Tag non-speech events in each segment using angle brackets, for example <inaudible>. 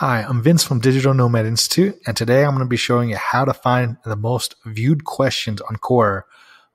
Hi, I'm Vince from Digital Nomad Institute, and today I'm going to be showing you how to find the most viewed questions on Quora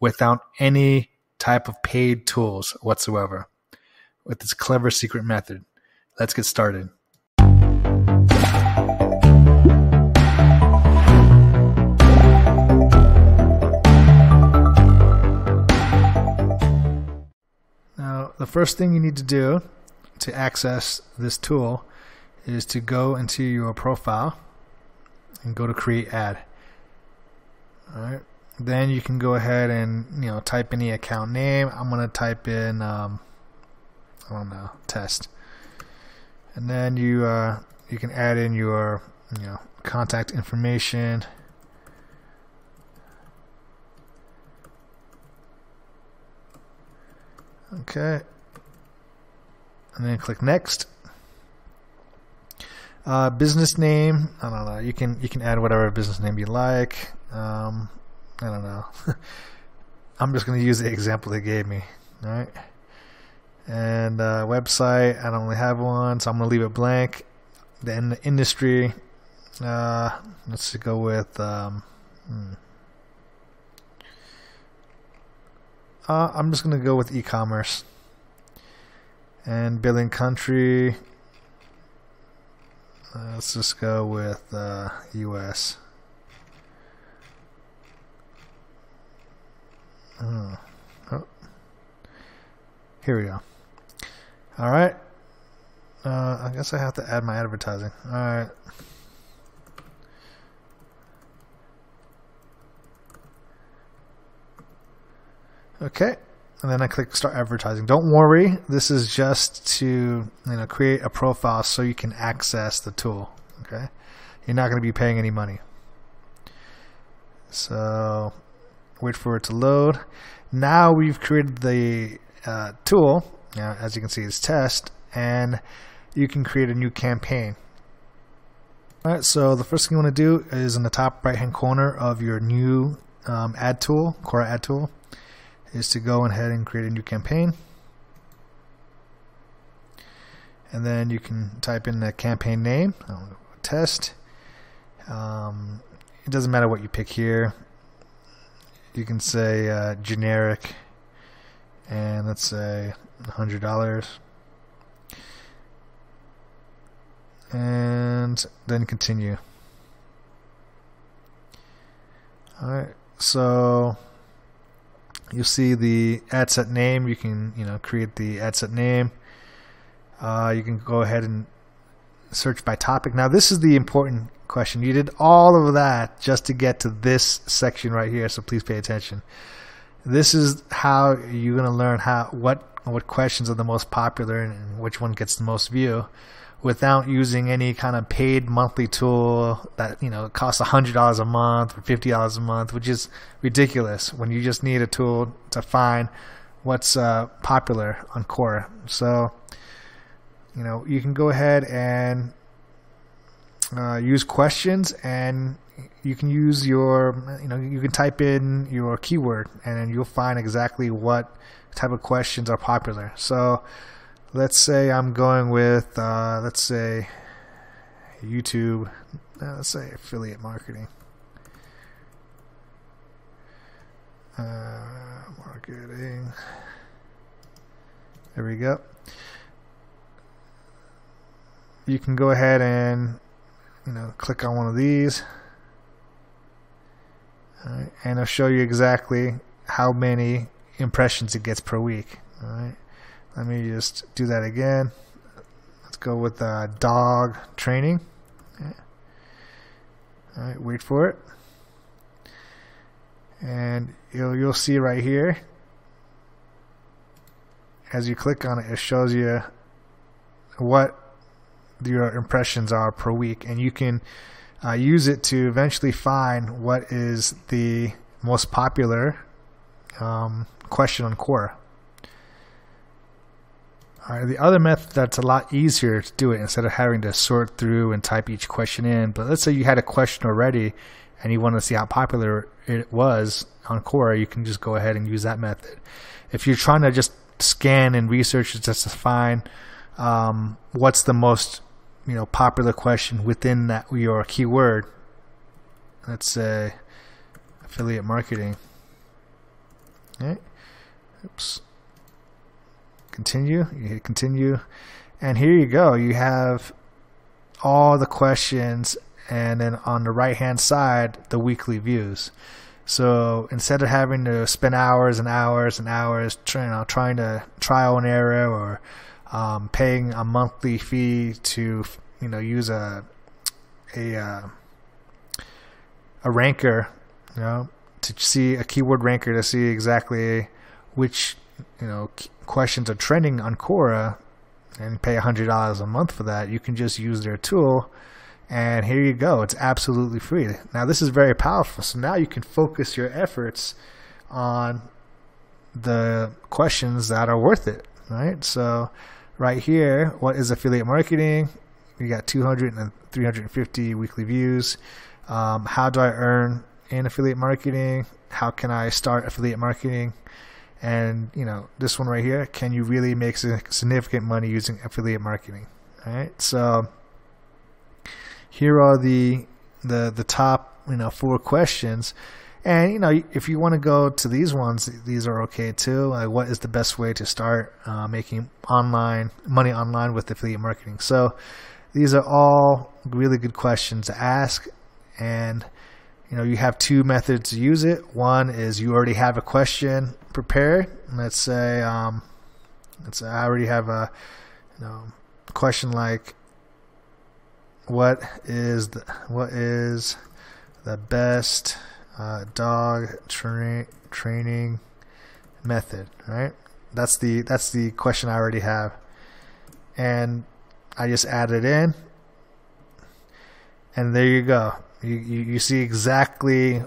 without any type of paid tools whatsoever with this clever secret method. Let's get started. Now, the first thing you need to do to access this tool is to go into your profile and go to create ad. Alright. Then you can go ahead and you know type any account name. I'm gonna type in um, I don't know test, and then you uh, you can add in your you know contact information. Okay, and then click next. Uh, business name, I don't know. You can you can add whatever business name you like. Um, I don't know. <laughs> I'm just going to use the example they gave me. All right. And uh, website, I don't really have one, so I'm going to leave it blank. Then the industry, uh, let's go with. Um, hmm. uh, I'm just going to go with e-commerce. And billing country, uh, let's just go with uh, U.S. Oh. oh. Here we go. All right. Uh, I guess I have to add my advertising. All right. Okay and then I click start advertising. Don't worry, this is just to you know create a profile so you can access the tool. Okay, you're not going to be paying any money. So wait for it to load. Now we've created the uh, tool. Now, as you can see, it's test, and you can create a new campaign. All right, so the first thing you want to do is in the top right hand corner of your new um, ad tool, Quora ad tool is to go ahead and create a new campaign. And then you can type in the campaign name, test. Um, it doesn't matter what you pick here. You can say uh, generic, and let's say $100. And then continue. Alright, so you see the ad set name. You can you know create the ad set name. Uh, you can go ahead and search by topic. Now this is the important question. You did all of that just to get to this section right here. So please pay attention. This is how you're going to learn how what what questions are the most popular and which one gets the most view without using any kind of paid monthly tool that you know costs hundred dollars a month or fifty dollars a month, which is ridiculous when you just need a tool to find what's uh, popular on Quora. So you know you can go ahead and uh, use questions and you can use your you know you can type in your keyword and you'll find exactly what type of questions are popular. So let's say I'm going with, uh, let's say, YouTube, uh, let's say affiliate marketing. Uh, marketing. There we go. You can go ahead and you know click on one of these, and it'll show you exactly how many impressions it gets per week. All right. Let me just do that again. Let's go with uh, dog training. Okay. All right, wait for it. And you'll, you'll see right here, as you click on it, it shows you what your impressions are per week. And you can uh, use it to eventually find what is the most popular um, question on Quora. The other method that's a lot easier to do it instead of having to sort through and type each question in. But let's say you had a question already and you want to see how popular it was on Quora, you can just go ahead and use that method. If you're trying to just scan and research just to find um, what's the most you know popular question within that your keyword. Let's say affiliate marketing. Okay. Oops. Continue. You hit continue, and here you go. You have all the questions, and then on the right hand side, the weekly views. So instead of having to spend hours and hours and hours trying, you know, trying to trial and error or um, paying a monthly fee to you know use a a uh, a ranker, you know, to see a keyword ranker to see exactly which you know questions are trending on Quora, and pay hundred dollars a month for that. You can just use their tool and here you go. It's absolutely free. Now, this is very powerful. So now you can focus your efforts on the questions that are worth it, right? So, right here, what is affiliate marketing? You got 200 and 350 weekly views. Um, how do I earn in affiliate marketing? How can I start affiliate marketing? And you know, this one right here, can you really make significant money using affiliate marketing? All right, so here are the the the top you know four questions. And you know if you want to go to these ones these are okay too. Like what is the best way to start uh, making online money online with affiliate marketing? So these are all really good questions to ask. And you know you have two methods to use it. One is you already have a question prepared. Let's say um, let's say i already have a you know question like what is the, what is the best uh, dog tra- training method right? That's the that's the question I already have. And I just add it in. And there you go you, you, you see exactly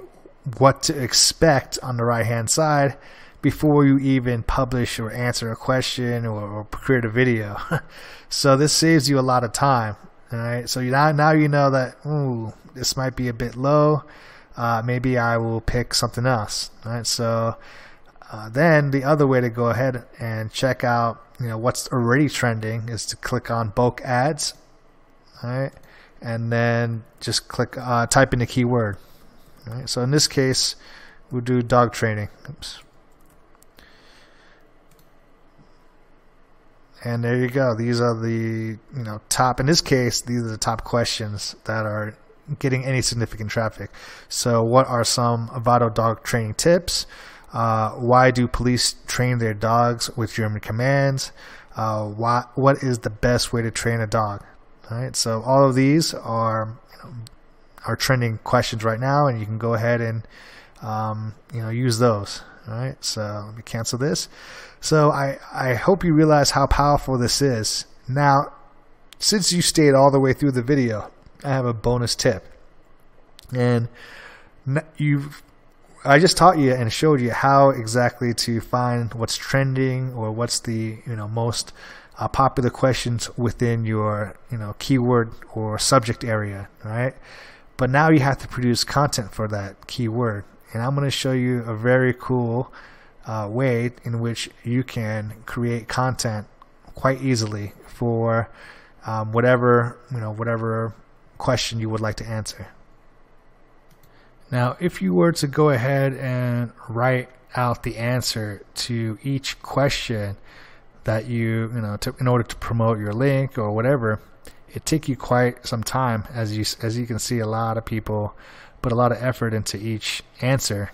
what to expect on the right hand side before you even publish or answer a question or, or create a video <laughs> so this saves you a lot of time all right, so now now you know that ooh, this might be a bit low. Uh, maybe I will pick something else. All right, so uh, then the other way to go ahead and check out you know what's already trending is to click on bulk ads. All right, and then just click uh, type in the keyword. Right, so in this case, we'll do dog training. Oops. And there you go. These are the you know top. In this case, these are the top questions that are getting any significant traffic. So, what are some Avado dog training tips? Uh, why do police train their dogs with German commands? Uh, why, what is the best way to train a dog? All right. So, all of these are you know, are trending questions right now, and you can go ahead and um, you know use those. All right. So, let me cancel this. So I, I hope you realize how powerful this is. Now, since you stayed all the way through the video, I have a bonus tip. And you've I just taught you and showed you how exactly to find what's trending or what's the, you know, most uh, popular questions within your, you know, keyword or subject area, right? But now you have to produce content for that keyword. And I'm going to show you a very cool uh, way in which you can create content quite easily for um, whatever you know whatever question you would like to answer. Now, if you were to go ahead and write out the answer to each question that you you know to, in order to promote your link or whatever, it take you quite some time. As you as you can see, a lot of people put a lot of effort into each answer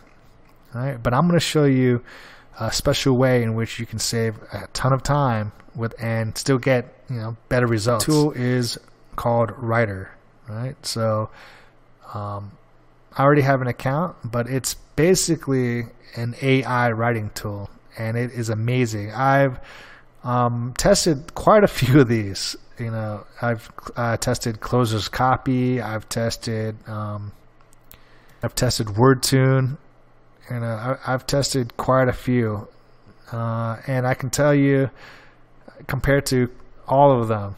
all right, but I'm going to show you a special way in which you can save a ton of time with and still get you know better results. The tool is called Rytr, right? So um, I already have an account, but it's basically an AI writing tool, and it is amazing. I've um, tested quite a few of these. You know, I've uh, tested Closer's Copy. I've tested um, I've tested WordTune and uh, I, have tested quite a few, uh, and I can tell you, compared to all of them,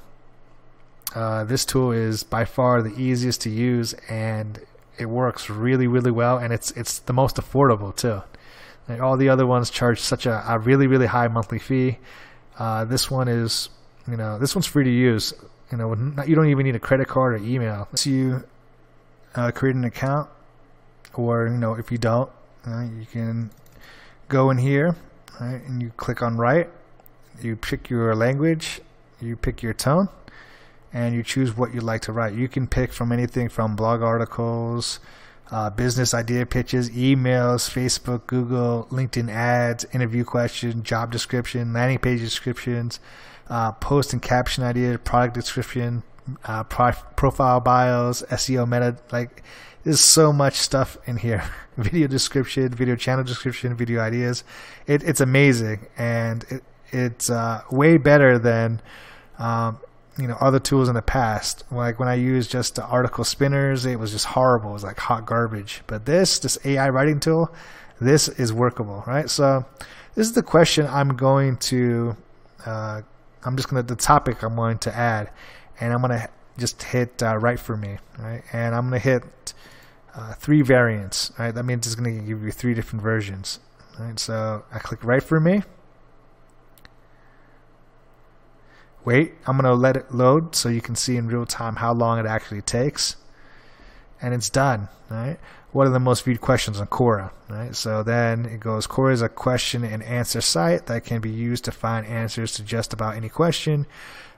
uh, this tool is by far the easiest to use, and it works really, really well, and it's it's the most affordable too. All the other ones charge such a, a really, really high monthly fee. Uh, this one is, you know, this one's free to use, you know, not, you don't even need a credit card or email. So you uh, create an account, or you know, if you don't, uh, you can go in here, right, and you click on write. You pick your language, you pick your tone, and you choose what you'd like to write. You can pick from anything from blog articles, uh, business idea pitches, emails, Facebook, Google, LinkedIn ads, interview questions, job description, landing page descriptions, uh, post and caption ideas, product description, uh, pro- profile bios, SEO meta. Like, there's so much stuff in here. <laughs> video description, video channel description, video ideas. It, it's amazing, and it, it's uh, way better than. Um, you know other tools in the past. Like when i used just the article spinners it was just horrible. It was like hot garbage. But this this ai writing tool this is workable right? So this is the question i'm going to uh, i'm just going to the topic i'm going to add and i'm going to just hit uh, write for me right? And i'm going to hit uh, three variants right? That means it's going to give you three different versions right? So i click write for me wait, I'm going to let it load so you can see in real time how long it actually takes. And it's done, right? What are the most viewed questions on Quora, right? So then it goes, Quora is a question and answer site that can be used to find answers to just about any question.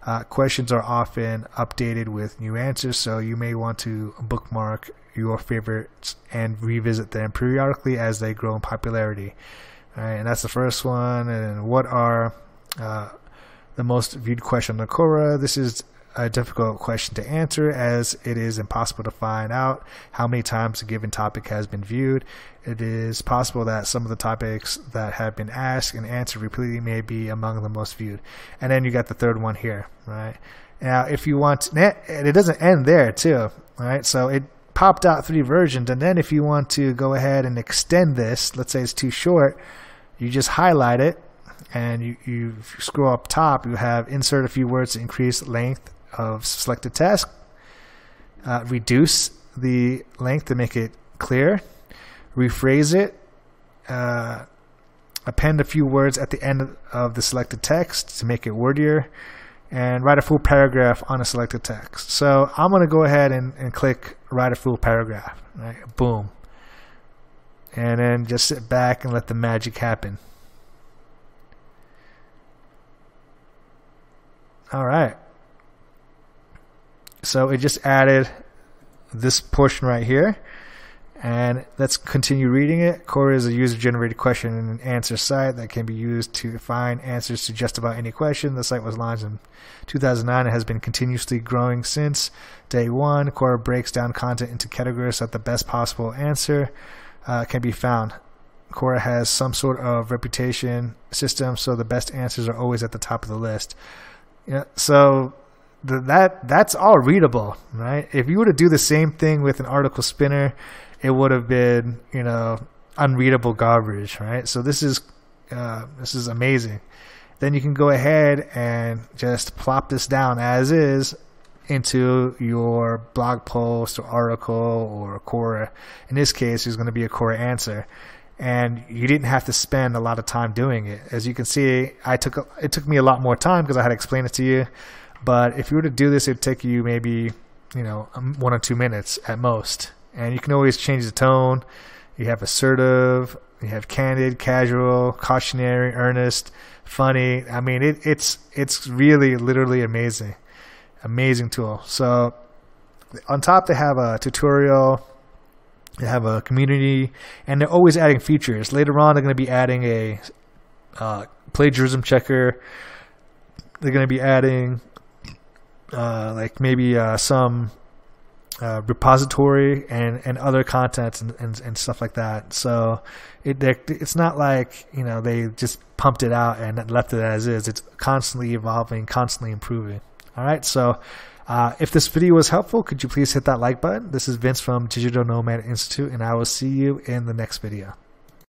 Uh, questions are often updated with new answers, so you may want to bookmark your favorites and revisit them periodically as they grow in popularity. Right, and that's the first one. And what are uh, the most viewed question on Quora. This is a difficult question to answer as it is impossible to find out how many times a given topic has been viewed. It is possible that some of the topics that have been asked and answered repeatedly may be among the most viewed. And then you got the third one here, right? Now, if you want, and it doesn't end there too, right? So it popped out three versions, and then if you want to go ahead and extend this, let's say it's too short, you just highlight it and you, you scroll up top, you have insert a few words to increase length of selected text, uh, reduce the length to make it clear, rephrase it, uh, append a few words at the end of the selected text to make it wordier, and write a full paragraph on a selected text. So I'm going to go ahead and, and click write a full paragraph. Right? Boom. And then just sit back and let the magic happen. All right. So it just added this portion right here. And let's continue reading it. Quora is a user generated question and answer site that can be used to find answers to just about any question. The site was launched in 2009 and has been continuously growing since day one. Quora breaks down content into categories so that the best possible answer uh, can be found. Quora has some sort of reputation system, so the best answers are always at the top of the list. Yeah. So the, that that's all readable, right? If you were to do the same thing with an article spinner, it would have been you know unreadable garbage, right? So this is uh, this is amazing. Then you can go ahead and just plop this down as is into your blog post or article or Quora. In this case, it's going to be a Quora answer and you didn't have to spend a lot of time doing it. As you can see, I took it took me a lot more time because I had to explain it to you. But if you were to do this, it'd take you maybe you know um, one or two minutes at most, and you can always change the tone. You have assertive, you have candid, casual, cautionary, earnest, funny. I mean, it, it's it's really literally amazing, amazing tool. So on top, they have a tutorial they have a community, and they're always adding features. Later on, they're going to be adding a uh, plagiarism checker. They're going to be adding, uh, like maybe uh, some uh, repository and, and other content and, and, and stuff like that. So it it's not like you know they just pumped it out and left it as is. It's constantly evolving, constantly improving. All right, so uh, if this video was helpful, could you please hit that like button? This is Vince from Digital Nomad Institute, and I will see you in the next video.